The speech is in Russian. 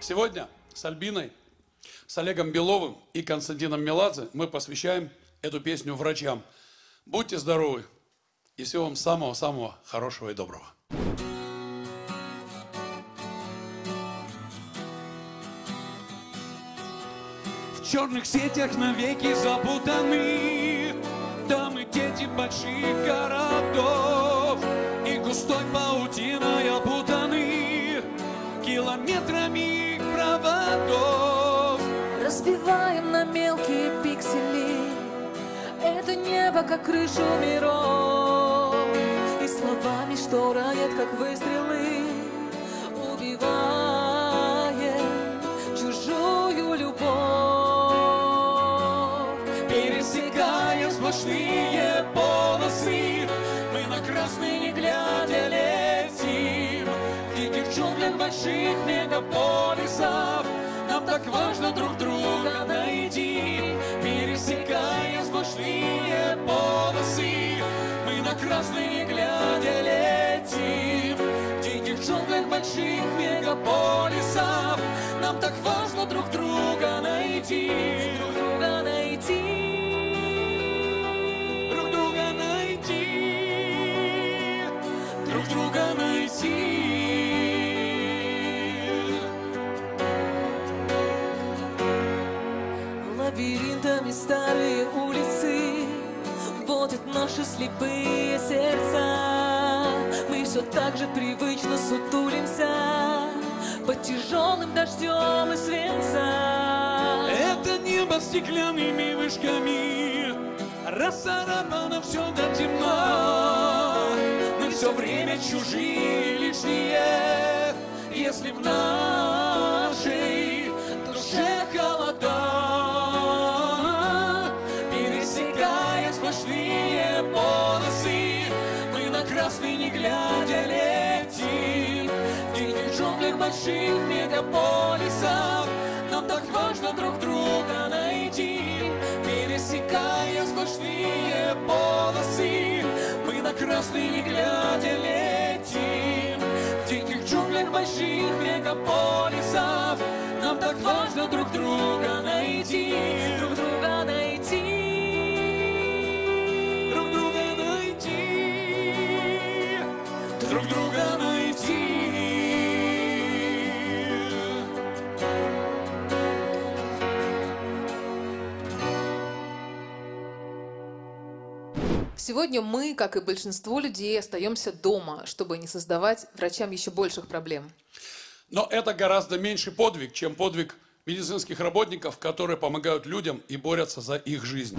Сегодня с Альбиной, с Олегом Беловым и Константином Меладзе мы посвящаем эту песню врачам. Будьте здоровы и всего вам самого-самого хорошего и доброго. В черных сетях навеки запутаны Дамы, дети больших городов И густой опутаны Километрами проводов. Разбиваем на мелкие пиксели Это небо, как крышу миров. И словами, что ранят, как выстрелы Убиваем чужую любовь. Пересекая сплошные полосы. Мы на красный джунглях больших мегаполисов. Нам так важно друг друга найти Пересекая сплошные полосы. Мы на красный не глядя летим. В диких джунглях больших мегаполисов. Нам так важно друг друга найти Лабиринтами старые улицы Водят наши слепые сердца. Мы все так же привычно сутулимся Под тяжелым дождем и свинца Это небо стеклянными вышками Расцарапано все до темна Мы все время чужие лишние. Если в нашей больших мегаполисов Нам так важно друг друга найти. Пересекая сплошные полосы Мы на красный не глядя летим. В диких джунглях больших мегаполисов Нам так важно друг друга найти. Друг друга найти. Друг друга найти. Друг друга Сегодня мы, как и большинство людей, остаемся дома, чтобы не создавать врачам еще больших проблем. Но это гораздо меньший подвиг, чем подвиг медицинских работников, которые помогают людям и борются за их жизнь.